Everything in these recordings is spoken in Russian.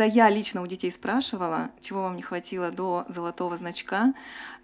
когда я лично у детей спрашивала, чего вам не хватило до золотого значка,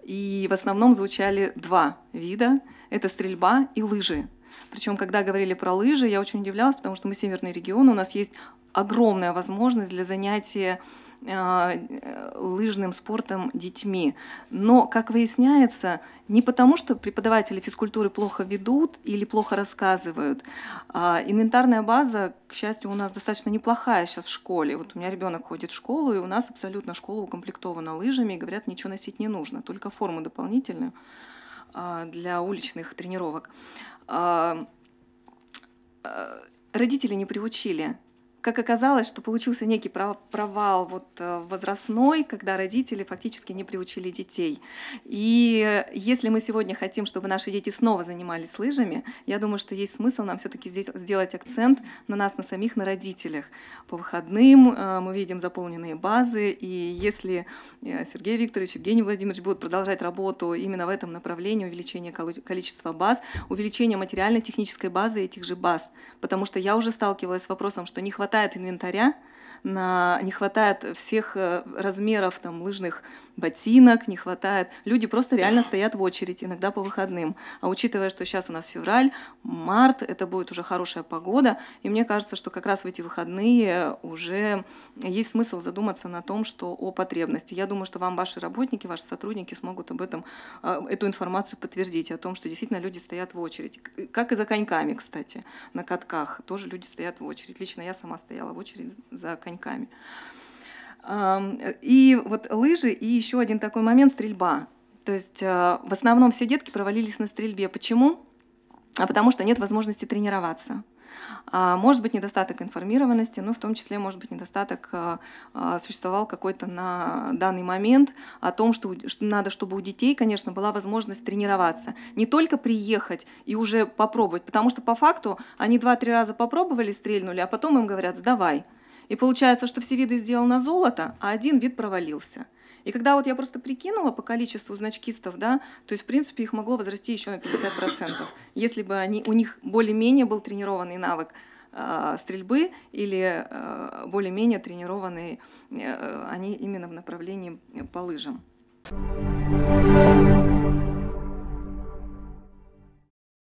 и в основном звучали два вида – это стрельба и лыжи. Причем, когда говорили про лыжи, я очень удивлялась, потому что мы северный регион, у нас есть огромная возможность для занятия лыжным спортом детьми. Но, как выясняется, не потому, что преподаватели физкультуры плохо ведут или плохо рассказывают. А инвентарная база, к счастью, у нас достаточно неплохая сейчас в школе. Вот у меня ребенок ходит в школу, и у нас абсолютно школа укомплектована лыжами, и говорят, ничего носить не нужно, только форму дополнительную а, для уличных тренировок. А, родители не приучили как оказалось, что получился некий провал вот э, возрастной, когда родители фактически не приучили детей. И если мы сегодня хотим, чтобы наши дети снова занимались лыжами, я думаю, что есть смысл нам все-таки сделать акцент на нас, на самих, на родителях. По выходным э, мы видим заполненные базы, и если э, Сергей Викторович, Евгений Владимирович будут продолжать работу именно в этом направлении, увеличения количества баз, увеличения материально-технической базы этих же баз, потому что я уже сталкивалась с вопросом, что не хватает хватает инвентаря, на, не хватает всех э, размеров там, лыжных ботинок, не хватает. Люди просто реально стоят в очередь, иногда по выходным. А учитывая, что сейчас у нас февраль, март, это будет уже хорошая погода, и мне кажется, что как раз в эти выходные уже есть смысл задуматься на том, что о потребности. Я думаю, что вам ваши работники, ваши сотрудники смогут об этом, а, эту информацию подтвердить, о том, что действительно люди стоят в очередь. Как и за коньками, кстати, на катках тоже люди стоят в очередь. Лично я сама стояла в очередь за коньками. И вот лыжи, и еще один такой момент – стрельба. То есть э, в основном все детки провалились на стрельбе. Почему? А потому что нет возможности тренироваться. А, может быть недостаток информированности, но в том числе может быть недостаток э, э, существовал какой-то на данный момент о том, что надо, чтобы у детей, конечно, была возможность тренироваться. Не только приехать и уже попробовать, потому что по факту они два-три раза попробовали, стрельнули, а потом им говорят «сдавай». И получается, что все виды сделал на золото, а один вид провалился. И когда вот я просто прикинула по количеству значкистов, да, то есть, в принципе, их могло возрасти еще на 50%, если бы они, у них более-менее был тренированный навык э, стрельбы или э, более-менее тренированные э, они именно в направлении по лыжам. thank you